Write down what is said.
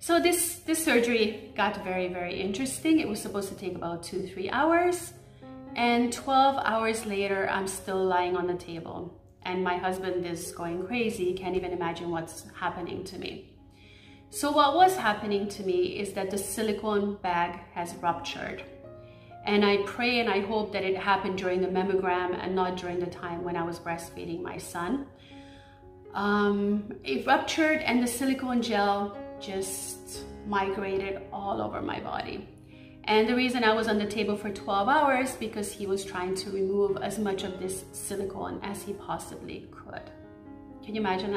So this, this surgery got very, very interesting. It was supposed to take about two three hours. And 12 hours later, I'm still lying on the table. And my husband is going crazy, can't even imagine what's happening to me. So what was happening to me is that the silicone bag has ruptured. And I pray and I hope that it happened during the mammogram and not during the time when I was breastfeeding my son. Um, it ruptured and the silicone gel just migrated all over my body. And the reason I was on the table for 12 hours because he was trying to remove as much of this silicone as he possibly could. Can you imagine?